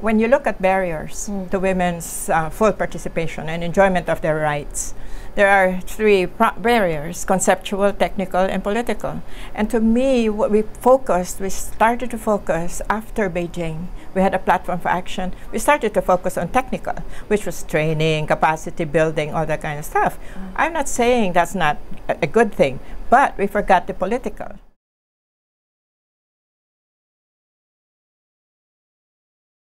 when you look at barriers Mm. to women's uh, full participation and enjoyment of their rights, there are three barriers conceptual, technical, and political. And to me, what we focused, we started to focus after Beijing. We had a platform for action. We started to focus on technical, which was training, capacity building, all that kind of stuff. Hmm. I'm not saying that's not a, a good thing, but we forgot the political.